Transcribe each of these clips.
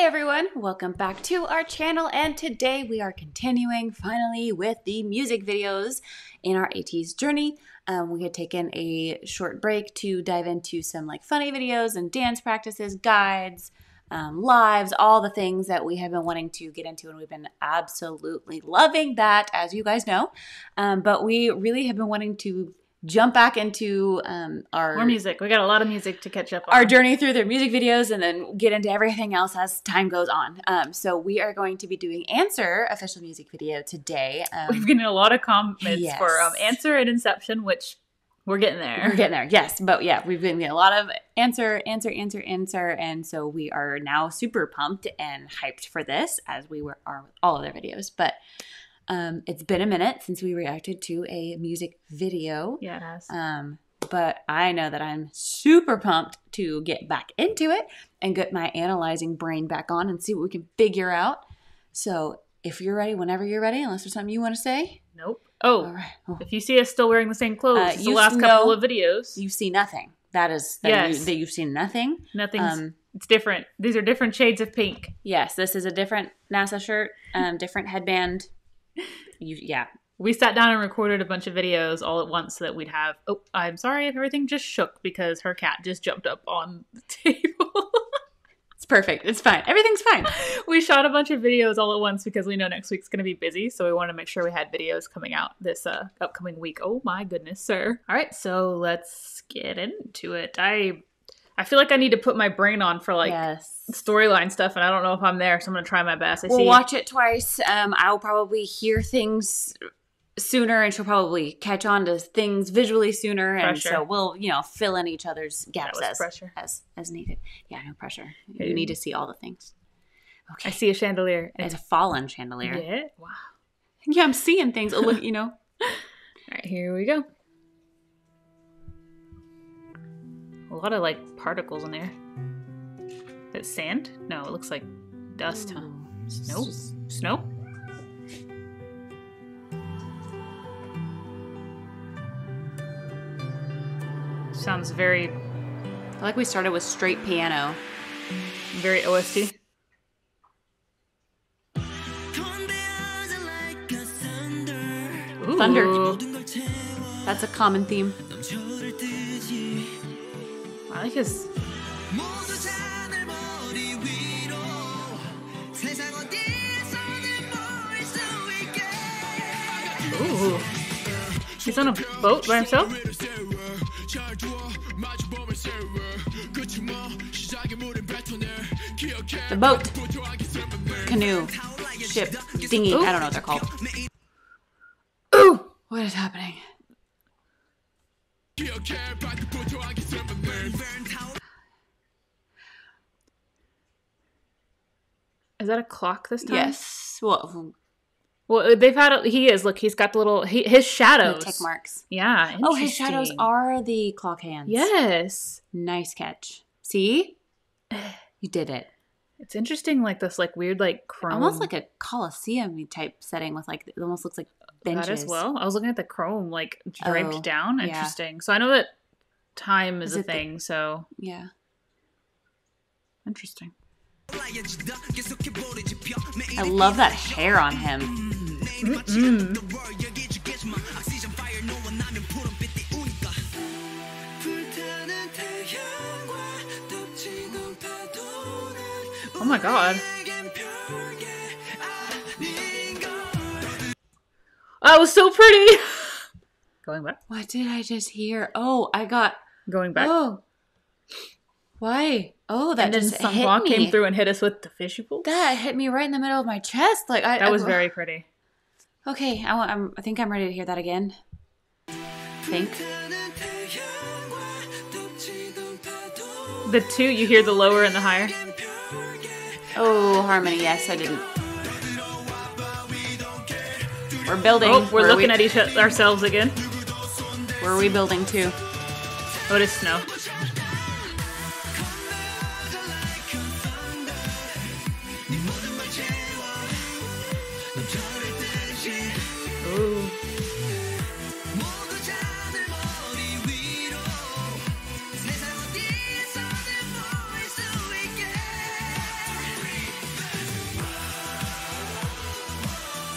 Hey everyone, welcome back to our channel and today we are continuing finally with the music videos in our ATEEZ journey. Um, we had taken a short break to dive into some like funny videos and dance practices, guides, um, lives, all the things that we have been wanting to get into and we've been absolutely loving that as you guys know. Um, but we really have been wanting to jump back into um, our More music. We got a lot of music to catch up on. our journey through their music videos and then get into everything else as time goes on. Um, so we are going to be doing Answer official music video today. Um, We've Um, getting a lot of comments Yes. for um, Answer and Inception, which we're getting there. we're getting there, yes, but yeah, we've been getting a lot of answer, answer, answer, answer, and so we are now super pumped and hyped for this as we were are with all other videos. But um, it's been a minute since we reacted to a music video. yeah, it has. Um, but I know that I'm super pumped to get back into it and get my analyzing brain back on and see what we can figure out. So if you're ready, whenever you're ready, unless there's something you want to say. nope. Oh, right. Oh, if you see us still wearing the same clothes Uh, the last know- couple of videos, you see nothing. That is that, Yes. you, that you've seen nothing. Nothing. Um, it's different. These are different shades of pink. yes, this is a different NASA shirt, um, different headband. You, yeah, We sat down and recorded a bunch of videos all at once so that we'd have. Oh, I'm sorry if everything just shook because her cat just jumped up on the table. it's perfect. It's fine. Everything's fine. we shot a bunch of videos all at once because we know next week's going to be busy so we want to make sure we had videos coming out this uh, upcoming week oh my goodness sir all right so let's get into it i i feel like i need to put my brain on for like yes. storyline stuff and i don't know if i'm there so i'm going to try my best i We'll see watch it twice. Um, I'll probably hear things sooner, and she'll probably catch on to things visually sooner, and so we'll, you know, fill in each other's gaps as, pressure as as needed. Yeah, no pressure. You need to see all the things. Okay, i see a chandelier it's a fallen chandelier. yeah wow Yeah, I'm seeing things. Oh, look, you know. all right here we go a lot of like particles in there is that sand no it looks like dust huh Snow? Snow? Sounds very, I like we started with straight piano. very OST. Ooh. Thunder. That's a common theme. I like his. Ooh. He's on a boat by himself? The boat, canoe, ship, dinghy. I don't know what they're called. Ooh, what is happening? Is that a clock this time? Yes. Well, Well, uh, they've had. A, he is. Look, he's got the little. He, his the shadows. tick marks. Yeah. Oh, his shadows are the clock hands. Yes. Nice catch. See? You did it. It's interesting, like this, like weird, like chrome. Almost like a coliseum type setting with like it almost looks like benches. that as well. I was looking at the chrome, like draped Oh, down. yeah. Interesting. So I know that time is, Is a it the- thing. so Yeah. interesting. I love that hair on him. Mm. Oh my god. That was so pretty. Going back. What did I just hear? Oh, I got Going back. Oh. Why? Oh, that and then just hit Seonghwa me. came through and hit us with the fishy pool. That hit me right in the middle of my chest. Like I That was I- very pretty. Okay, I, want- I'm, I think I'm ready to hear that again. Think. The two, you hear the lower and the higher. Oh, harmony. Yes, I didn't. We're building. Oh, we're looking we, at each ourselves again. Where are we building to? Oh, it is snow.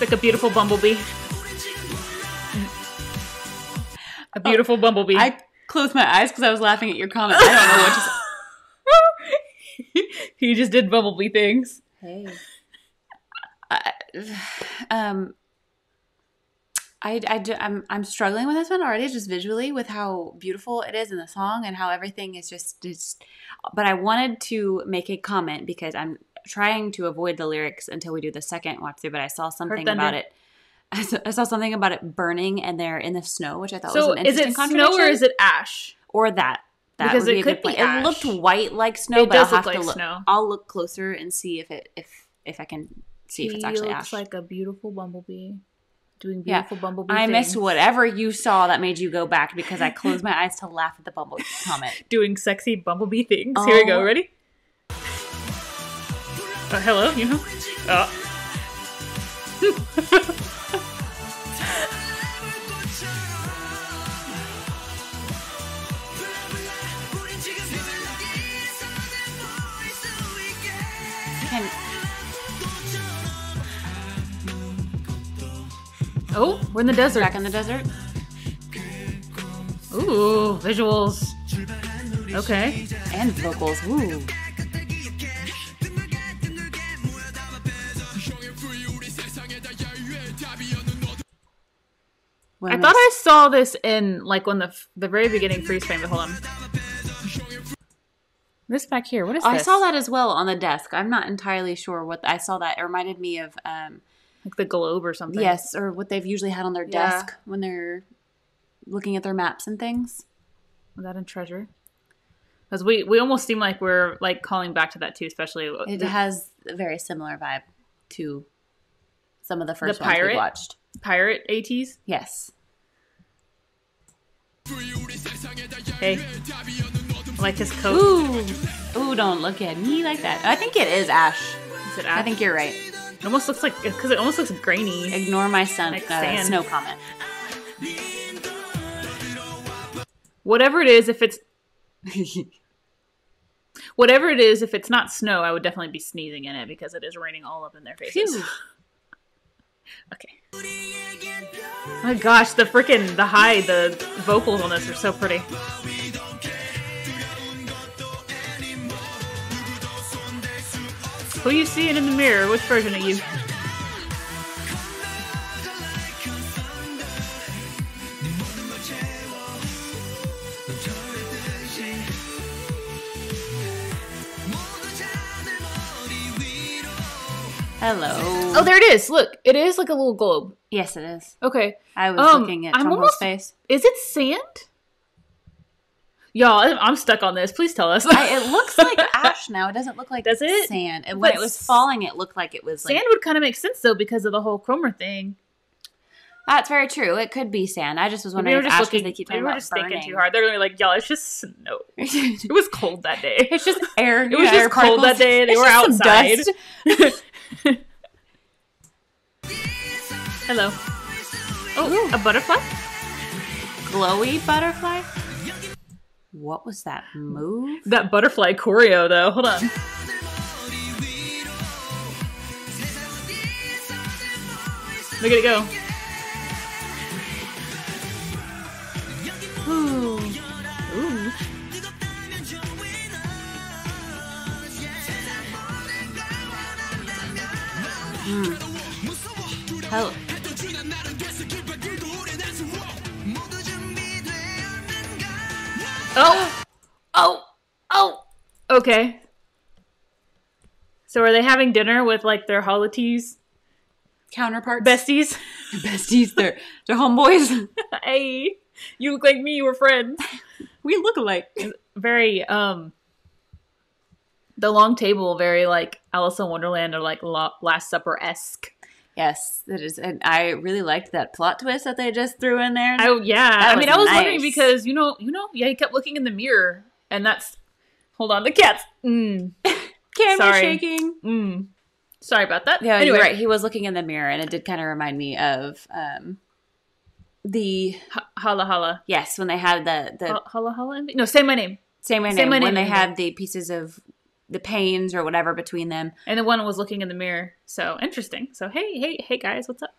Like a beautiful bumblebee. A beautiful bumblebee. I closed my eyes because I was laughing at your comment. I don't know what to say. he just did bumblebee things. Hey. I, um, I, I, do- I'm, I'm struggling with this one already, just visually, with how beautiful it is in the song and how everything is just, just. But I wanted to make a comment because I'm trying to avoid the lyrics until we do the second watch through. But I saw something about it. I saw, I saw something about it burning and they're in the snow, which I thought So was an is interesting it snow or is it ash? or that? That Because would be it could be point. It looked white like snow, It but I'll look have like to look. snow. I'll look closer and see if it if if I can see if it's actually looks ash. like a beautiful bumblebee doing Yeah. beautiful bumblebee. I missed whatever you saw that made you go back because I closed my eyes to laugh at the bumblebee comment. doing sexy bumblebee things. Here we go. Oh. Ready? Uh, hello, you know? Oh. Can, oh, we're in the desert. back in the desert. Ooh, visuals. Okay. And vocals. Ooh. I thought I saw this in like when the the very beginning freeze frame. But hold on. This back here. What is I this? saw that as well on the desk. I'm not entirely sure what I saw. That it reminded me of um, Like the globe or something. yes, or what they've usually had on their Yeah. desk when they're looking at their maps and things. Was that in treasure? Because we we almost seem like we're like calling back to that too, especially It the has a very similar vibe to some of the first The ones we pirate? watched. Pirate ATEEZ. Yes. Hey, I like his coat. Ooh, ooh! Don't look at me like that. I think it is ash. Is it I think you're right. it almost looks like because it almost looks grainy. Ignore my sun Like uh, snow comment. Whatever it is, if it's whatever it is, if it's not snow, I would definitely be sneezing in it because it is raining all up in their faces. Phew. Okay. Oh my gosh, the freaking the high, the vocals on this are so pretty. Who you seeing in the mirror? Which version of you? Hello. Oh, there it is. Look, it is like a little globe. yes, it is. Okay. I was Um, looking at I'm Trumbo's almost- face. Is it sand? Y'all, I'm- stuck on this. Please tell us. I, it looks like ash now. It doesn't look like Does it? sand. And when But it was falling, it looked like it was like. sand would kind of make sense though because of the whole Chroma thing. That's very true. It could be sand. I just was Maybe wondering we're just ash because looking. they keep maybe talking we're just burning. thinking too hard. They're gonna be like, y'all, it's just snow. It was cold that day. It's just air. It was just cold that day. They It's were just some outside. dust. Hello. Oh, a butterfly? Glowy butterfly. What was that move? That butterfly choreo though. Hold on. Look at it go. Ooh. Ooh. Hell. Oh. Oh. Oh. Okay. So are they having dinner with like their Halateez Counterparts. besties? besties. They're they're homeboys. hey, you look like me. We're friends. we look alike. Very um. The long table, very like Alice in Wonderland or like Last Supper esque. Yes, it is. And I really liked that plot twist that they just threw in there. Oh yeah, That I mean, I was wondering because you know, you know, yeah, he kept looking in the mirror, and that's. Hold on, the cat's. Mm, Camera sorry. shaking. mm. Sorry about that. Yeah, anyway, right. He was looking in the mirror, and it did kind of remind me of um, the Ha- HALA HALA. yes when they had the the HALA HALA. No, say my name. say my name. say name my when name they had the pieces of the pains or whatever between them. And the one was looking in the mirror. So interesting. So hey, hey, hey guys, what's up?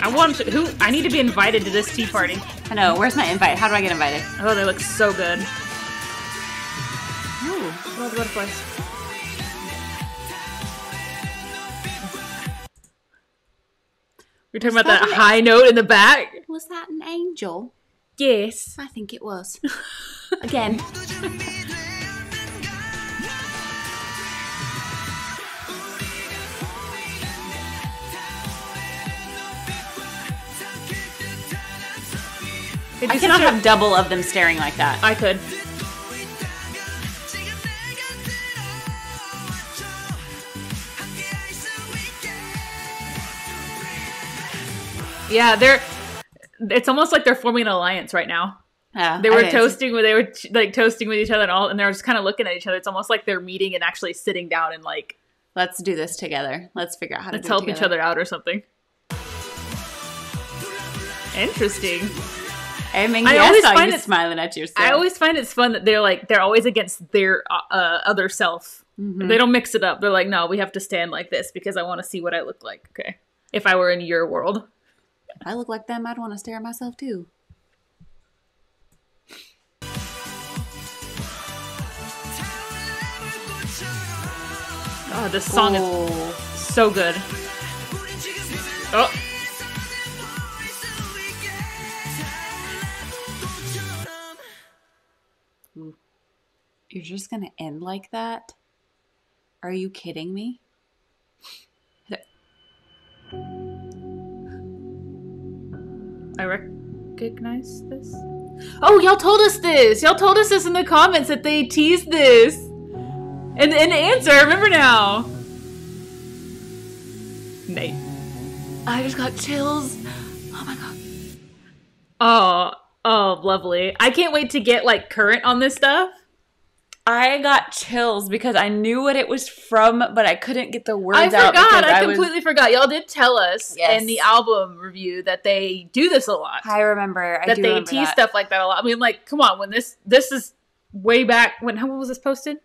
I want to, who I need to be invited to this tea party. I know. Where's my invite? How do I get invited? Oh, they look so good. Ooh, the butterflies. We're talking Was about that, that high note in the back. Was that an angel? Yes. I think it was. Again. I cannot have double of them staring like that. I could. Yeah, they're. It's almost like they're forming an alliance right now. Yeah, They were okay, toasting with they were like toasting with each other and all, and they're just kind of looking at each other. It's almost like they're meeting and actually sitting down and like Let's do this together. Let's figure out how to let's do it help each other out or something. Interesting. I mean, I I always saw find it- smiling at yourself. I always find it's fun that they're like they're always against their uh, uh, other self. Mhm. They don't mix it up. They're like, no, we have to stand like this because I want to see what I look like. Okay, if I were in your world, If I look like them, I'd want to stare at myself too. oh, this song is Oh. so good. Oh, You're just gonna end like that? Are you kidding me? I recognize this. Oh, y'all told us this. Y'all told us this in the comments that they teased this. And and the answer, I remember now. Nate. I just got chills. Oh my god. Oh, oh, lovely. I can't wait to get like current on this stuff. I got chills because I knew what it was from, but I couldn't get the words I out. forgot. because I was- completely forgot. Y'all did tell us Yes. in the album review that they do this a lot. I remember. I that do they remember tease that. stuff like that a lot. I mean, like, come on, when this this is way back when how was this posted?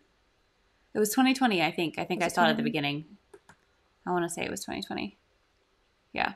It was 2020, I think. I think Was I saw it at the beginning. I want to say it was 2020. Yeah.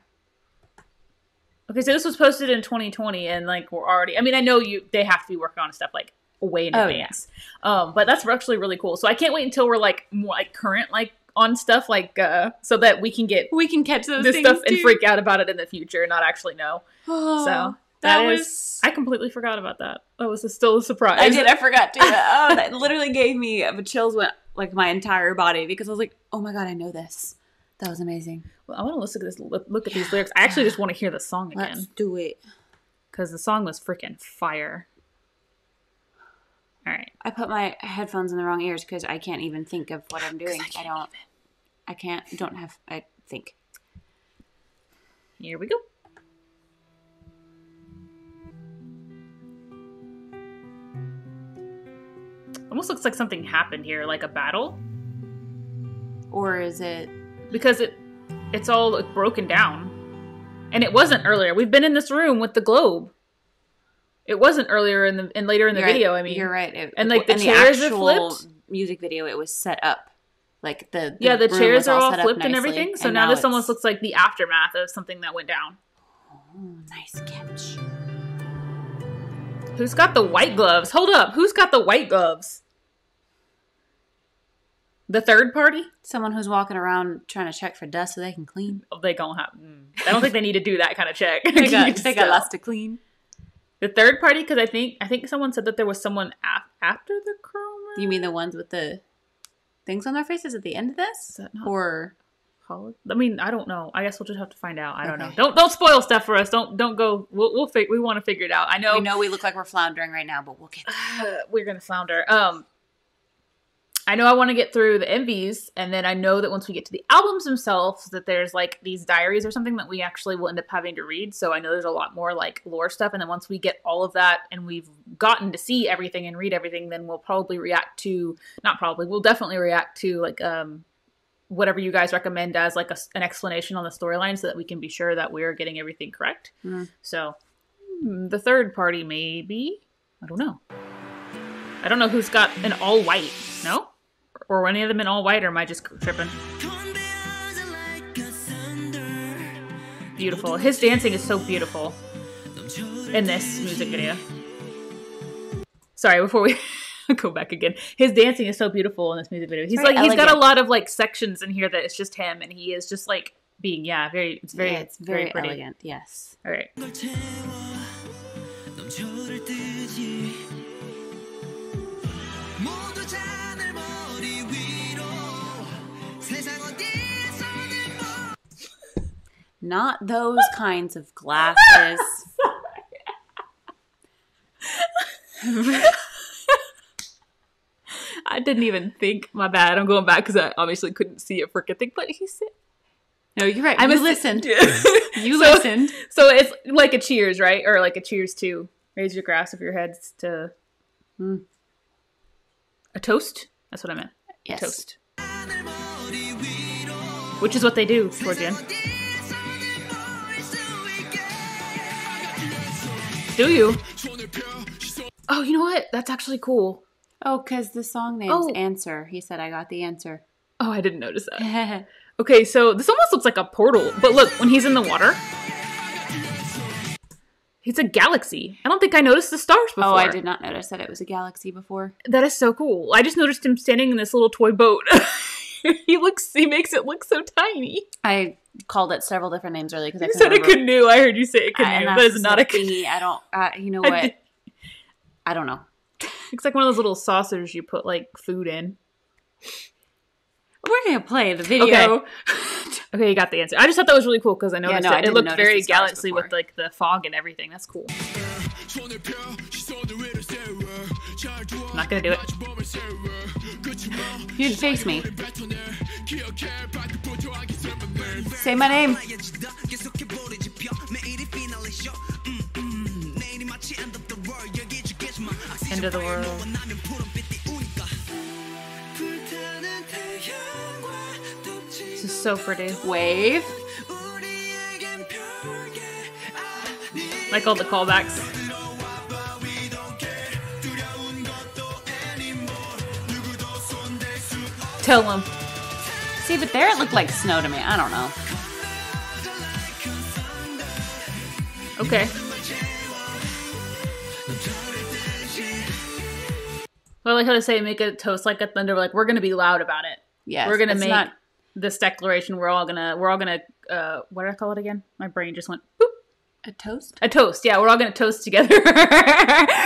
Okay, so this was posted in 2020, and like we're already. I mean, I know you they have to be working on stuff like way in Oh, advance. Um, but that's actually really cool. So I can't wait until we're like more like current like on stuff like uh so that we can get We can catch those this stuff and freak out about it in the future and not actually know. Oh, So that, that was. I completely forgot about that. That was a, still a surprise. I did. I forgot to. oh, that literally gave me the chills went like my entire body because I was like, oh my god, I know this. That was amazing. Well, I want to listen to this. Look, at these lyrics. I actually just want to hear the song Let's again do it. because the song was freaking fire. All right. I put my headphones in the wrong ears because I can't even think of what I'm doing. I I, don't. I can't. Don't have. I think. Here we go. Almost looks like something happened here, like a battle, Or is it? because it it's all like, broken down, and it wasn't earlier. We've been in this room with the globe. It wasn't earlier in the and later in the You're right, video. I mean, you're right. It- and, like, the in chairs are actual flipped? Music video. It was set up. Like the, yeah, the chairs are all set up flipped and everything. So and now, this almost looks like the aftermath of something that went down. Oh, nice catch. Who's got the white gloves? Hold up. Who's got the white gloves? The third party? Someone who's walking around trying to check for dust so they can clean. Oh, they gonna have. mm. I don't think they need to do that kind of check. They got, they got lots to clean. The third party, because I think I think someone said that there was someone af- after the chroma. You mean the ones with the things on their faces at the end of this? Or I mean, I don't know. I guess we'll just have to find out. I don't know. Don't don't spoil stuff for us. Don't don't go. We'll we'll fig- we want to figure it out. I know, we know we look like we're floundering right now, but we'll get there. we're gonna flounder. Um, I know I want to get through the MVs, and then I know that once we get to the albums themselves, that there's like these diaries or something that we actually will end up having to read. So I know there's a lot more like lore stuff, and then once we get all of that and we've gotten to see everything and read everything, then we'll probably react to not probably we'll definitely react to like um whatever you guys recommend as like a, an explanation on the storyline, so that we can be sure that we're getting everything correct. Mhm. So hmm, the third party maybe I don't know. I don't know who's got an all white. No? Or were any of them in all white, or am I just tripping? Beautiful. His dancing is so beautiful in this music video. Sorry, before we go back again, his dancing is so beautiful in this music video. He's Very like he's got a lot of like sections in here that it's just him, and he is just like being yeah, very it's very yeah, it's very, pretty. elegant. Yes. All right. Not those kinds of glasses. I didn't even think. My bad. I'm going back because I obviously couldn't see it for a thing. But he said, No, you're right. "I you listened. You So- listened. So it's like a cheers, right? Or like a cheers to raise your glass of your heads to Hmm. a toast. That's what I meant. Yes. Toast. Which is what they do towards the end. Do you? Oh, you know what? That's actually cool. Oh, because the song name's Oh. Answer. He said, I got the answer. Oh, I didn't notice that. Okay, so this almost looks like a portal, but look, when he's in the water, it's a galaxy. I don't think I noticed the stars before. Oh, I did not notice that it was a galaxy before. That is so cool. I just noticed him standing in this little toy boat. he looks he makes it look so tiny. I called it several different names earlier because I said remember. a canoe. I heard you say a canoe. but it's not a canoe. I don't. Uh, you know what? I, I don't know. It's like one of those little saucers you put like food in. We're gonna play the video. Okay, okay you got the answer. I just thought that was really cool because I know yeah, no, it. It looked very galaxy with like the fog and everything. That's cool. I'm not gonna do it. You'd face me. Say my name. End of the world. This is so pretty. Wave. Like all the callbacks. Tell him. See, but there it looked like snow to me. I don't know. Okay. Well, I like how they say make a toast like a thunder. Like we're gonna be loud about it. Yes, we're gonna make not- this declaration. We're all gonna. We're all gonna. Uh, what did I call it again? My brain just went. Boop. a toast. A toast. Yeah, we're all gonna toast together.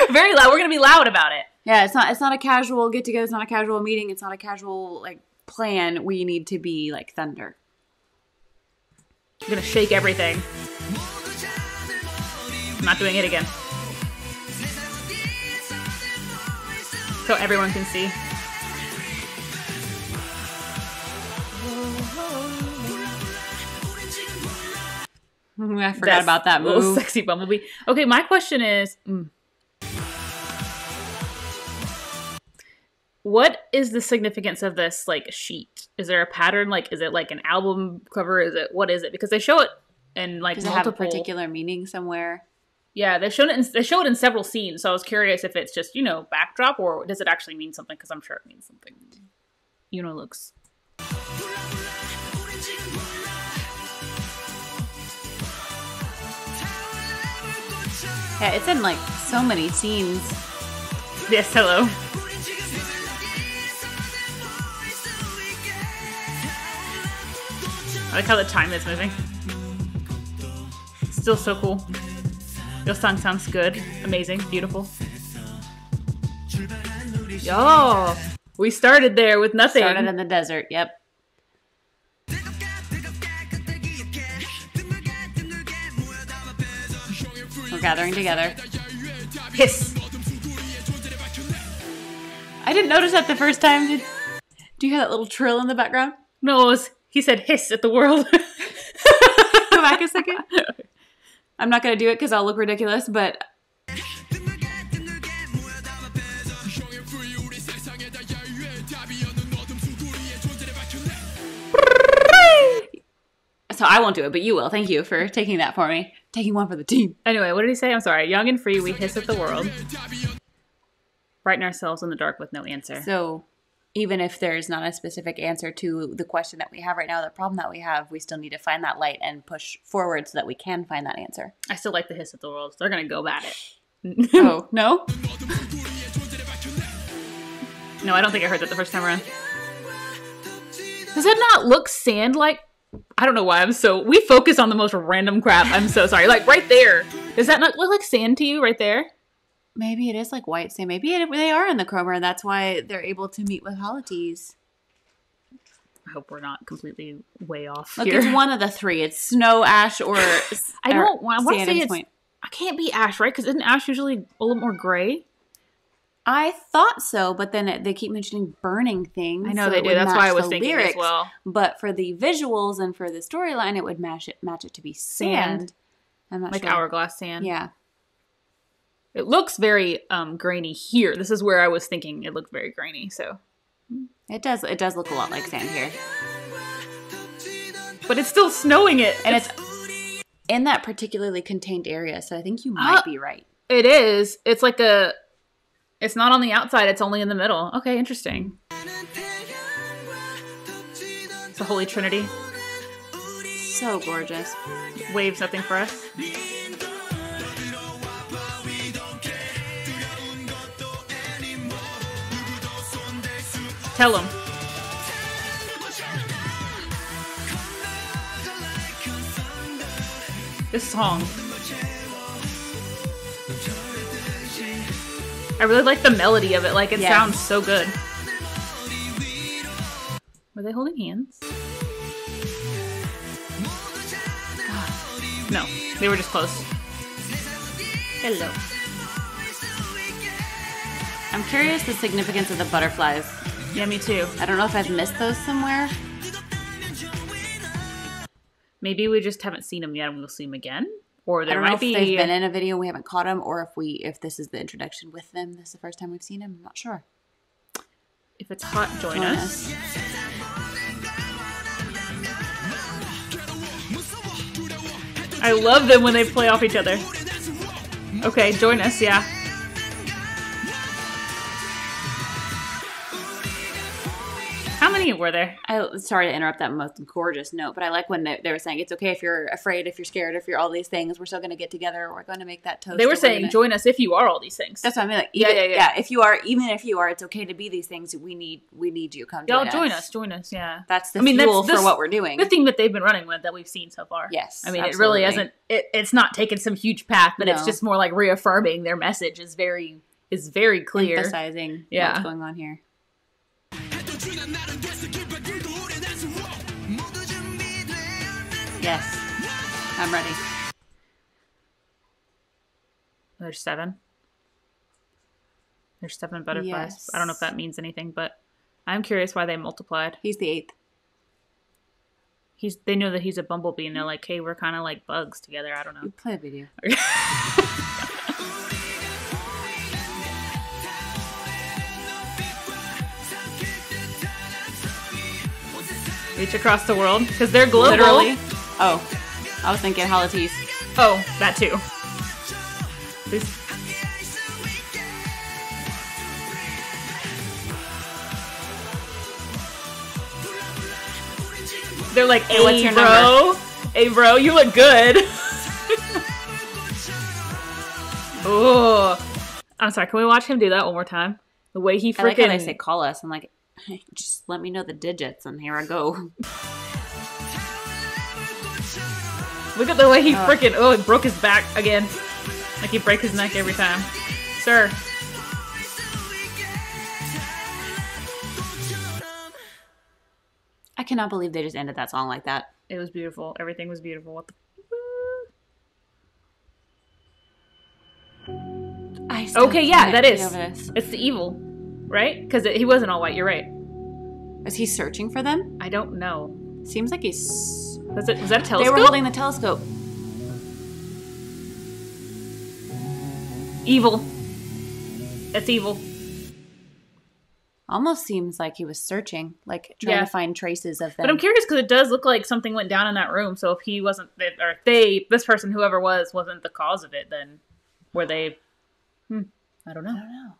Very loud. We're gonna be loud about it. Yeah, it's not. It's not a casual get together. It's not a casual meeting. It's not a casual like plan. We need to be like thunder. I'm gonna shake everything. I'm not doing it again. So everyone can see. I forgot That's about that little move. Sexy bumblebee. Okay, my question is, mm. What is the significance of this like sheet? Is there a pattern? Like, is it like an album cover? Is it what is it? Because they show it and like Does it have a particular meaning somewhere? Yeah, they showed it. In, they show it in several scenes. So I was curious if it's just you know backdrop or does it actually mean something? Because I'm sure it means something. You know, looks. Yeah, it's in like so many scenes. Yes, hello. I like how the time is moving. Still so cool. Your song sounds good, amazing, beautiful. Yo, we started there with nothing. Started in the desert. Yep. We're gathering together. Hiss. I didn't notice that the first time. Did, do you hear that little trill in the background? No, it was, he said hiss at the world. Go back a second. I'm not gonna do it because I'll look ridiculous, but so I won't do it, but you will. Thank you for taking that for me. Taking one for the team. anyway, what did he say? I'm sorry. Young and free, we hiss at the world. Frighten ourselves in the dark with no answer. So even if there's not a specific answer to the question that we have right now, the problem that we have, we still need to find that light and push forward so that we can find that answer. I still like the hiss of the world. So they're gonna go at it. oh, no? No, I don't think I heard that the first time around. Does that not look sand like? I don't know why I'm so. We focus on the most random crap. I'm so sorry. Like right there. Does that not look like sand to you right there? Maybe it is like white sand. Maybe it, they are in the Chroma, and that's why they're able to meet with Halateez. I hope we're not completely way off Look, here. it's one of the three. It's snow, ash, or I don't want. To say it's. point. I can't be ash, right? Because isn't ash usually a little more gray? I thought so, but then it, they keep mentioning burning things. I know so they do. That's why I was thinking as well. But for the visuals and for the storyline, it would match it match it to be sand. Sand. I'm not Like sure. hourglass sand. Yeah. It looks very um grainy here. This is where I was thinking it looked very grainy. So, It does. It does look a lot like sand here, but it's still snowing it, and it's in that particularly contained area. So I think you might Ah. be right. It is. It's like a. It's not on the outside. It's only in the middle. Okay, interesting. It's the Holy Trinity. So gorgeous. Waves nothing for us. Tell him. This song. I really like the melody of it. Like it Yes. sounds so good. Were they holding hands? No, they were just close. Hello. I'm curious the significance of the butterflies. Yeah, me too. I don't know if I've missed those somewhere. Maybe we just haven't seen them yet, and we'll see them again. Or I there might if be. they've been in a video we haven't caught them, or if we if this is the introduction with them. This is the first time we've seen them. I'm not sure. If it's hot, join, Join us. us. I love them when they play off each other. Okay, join us. Yeah. Many were there? I sorry to interrupt that most gorgeous note, but I like when they, they were saying it's okay if you're afraid, if you're scared, if you're all these things. We're still going to get together. We're going to make that toast. They were saying, gonna- "Join us if you are all these things." That's what I mean. Like, Yeah, even, yeah, yeah, yeah. If you are, even if you are, it's okay to be these things. We need, we need you. Come Y'all join, join us. Join us. Yeah. That's the I mean, that's fuel this- for what we're doing. The theme that they've been running with that we've seen so far. Yes, I mean, it really absolutely. hasn't. It, it's not taken some huge path, but it's just more like reaffirming their message is very is very clear. Emphasizing Yeah. what's going on here. Yes, I'm ready. There's seven. There's seven butterflies. Yes. I don't know if that means anything, but I'm curious why they multiplied. He's the eighth. He's they know that he's a bumblebee and they're like, hey, we're kind of like bugs together. I don't know. You play a video. Reach across the world because they're global. Literally. Oh, I was thinking Halateez. Oh, that too. This- They're like, hey, what's your bro? Hey, bro, you look good. oh, I'm sorry, can we watch him do that one more time? The way he I like freaking they say call us. I'm like, just let me know the digits, and here I go. Look at the way he uh. freaking oh, he broke his back again. Like he breaks his neck every time. Sir. I cannot believe they just ended that song like that. It was beautiful. Everything was beautiful. What the I Okay, yeah, that is. It's the evil, right? Because he wasn't all white. You're right. Is he searching for them? I don't know. Seems like he's. Was it? Was that a telescope? They were holding the telescope. evil. That's evil. Almost seems like he was searching, like trying Yeah. to find traces of them. But I'm curious because it does look like something went down in that room. So if he wasn't, or if they, this person, whoever was, wasn't the cause of it, then were they? Hmm. I don't I don't know.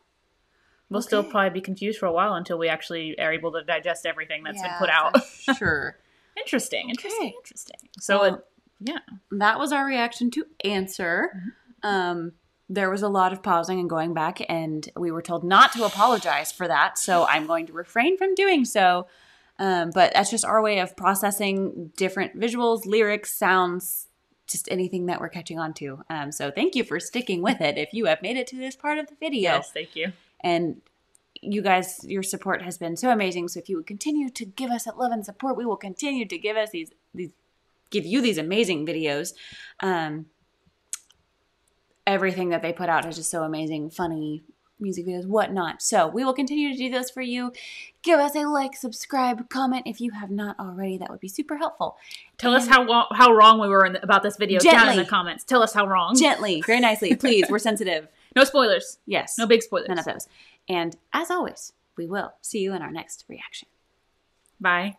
We'll still probably be confused for a while until we actually are able to digest everything that's been put out. sure. interesting, interesting, interesting. So, Well, it, yeah. that was our reaction to answer. Mm-hmm. Um, there was a lot of pausing and going back, and we were told not to apologize for that. So I'm going to refrain from doing so. Um, but that's just our way of processing different visuals, lyrics, sounds, just anything that we're catching on to. Um, so thank you for sticking with it if you have made it to this part of the video. Yes, thank you. And you guys, your support has been so amazing. So if you would continue to give us that love and support, we will continue to give us these these give you these amazing videos. Um, everything that they put out is just so amazing, funny music videos, whatnot. So we will continue to do those for you. Give us a like, subscribe, comment if you have not already. That would be super helpful. Tell us how how wrong we were in the, about this video down in the comments. Tell us how wrong. Gently, very nicely, please. We're sensitive. No spoilers. Yes. No big spoilers. None of those. And as always, we will see you in our next reaction. Bye.